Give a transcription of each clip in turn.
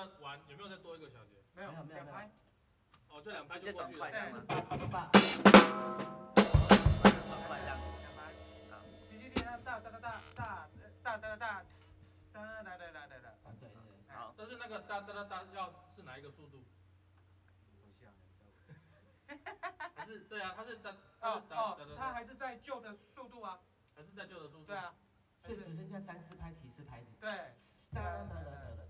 噔噔噔噔完，有没有再多一个小节？没有没有没有两拍，哦，就两拍就过去了。两拍。第七天大大大大大大大大大大哒哒哒哒哒哒。啊对对对，好，但是那个哒哒哒哒要是哪一个速度？还是对啊，它是哒，它哦是哒哒哦哒，它，还是在旧的速度啊。还是在旧的速度？对。啊，所以只剩下三四拍提示拍子。对。哒哒哒哒哒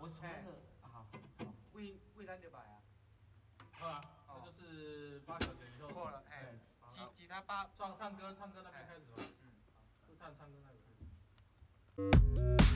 我从那个好，为为咱就摆啊。好啊，那就是八小节以后。了，哎，吉吉他八，唱唱歌，唱歌那边开始吧。嗯，是唱唱歌那边 Música